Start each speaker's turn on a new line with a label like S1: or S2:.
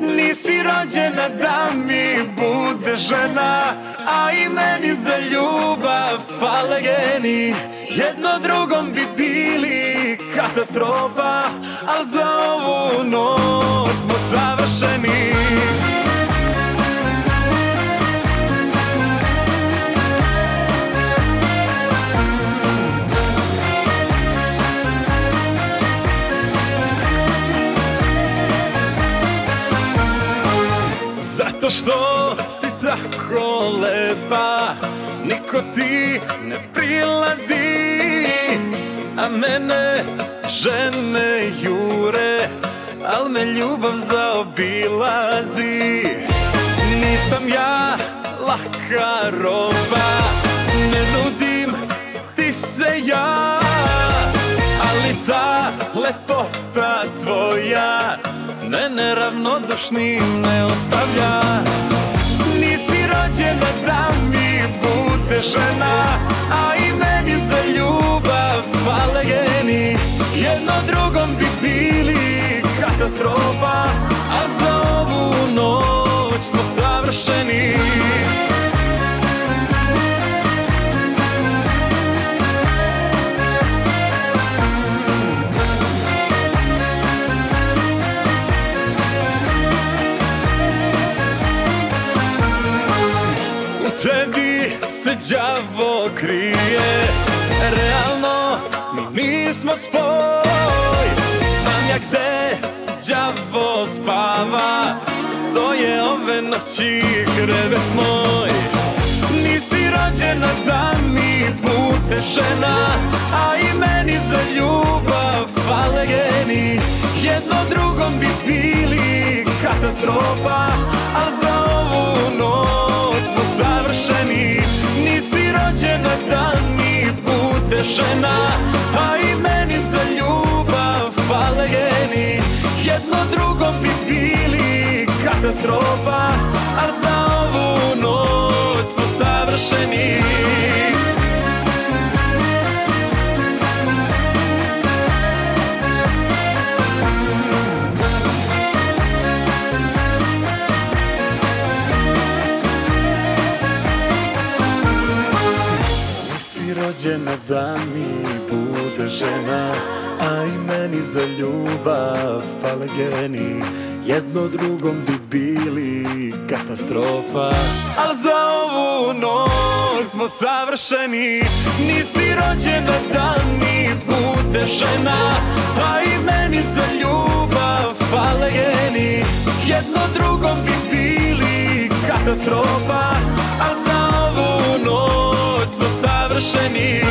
S1: Nisi rođena da mi bude žena A i meni za ljubav fale geni. Jedno drugom bi bili katastrofa Al za ovu noć smo savršeni Zato što si tako lepa. Niko ti ne prilazi A mene žene jure Al me ljubav zaobilazi. Nisam ja laka roba Ne nudim ti se ja Ali ta lepota Mene ravnodušnim ne ostavlja. Nisi rođena da mi bude žena A i meni za ljubav fale geni. Jedno drugom bi bili katastrofa A za ovu noć smo savršeni se đavo krije. Realno mi nismo spoj. Znam ja gde đavo spava. To je ove noći krevet moj. Nisi rođena da mi bude žena A i meni za ljubav fale geni. Jedno drugom bi bili katastrofa žena A i meni za ljubav fale geni. Jedno drugom bi bili katastrofa A za ovu noć smo savršeni rođena da mi bude žena. A i meni za ljubav fale geni Jedno drugom bi bili katastrofa. Al za ovu noć smo savršeni. Nisi rođena da mi bude žena. A i meni za ljubav fale geni Jedno drugom bi bili katastrofa. Al za ovu opet smo savršeni.